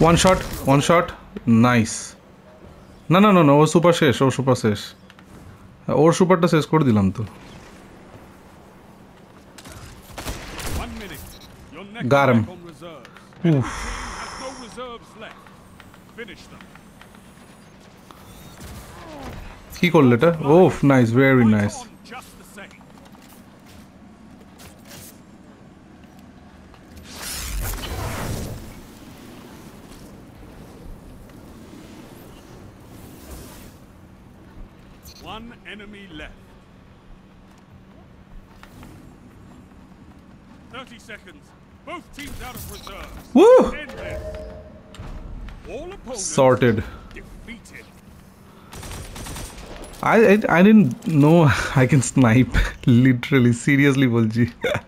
One shot one shot nice না না না না ও সুপার শেষ ও সুপার শেষ. ওর সুপারটা শেষ করে দিলাম তো। কি করলে এটা? ওফ nice very nice One enemy left. 30 seconds. Both teams out of reserve. Woo! All opponents Sorted. Defeated. I, I, I didn't know I can snipe. Literally, seriously, Bulji.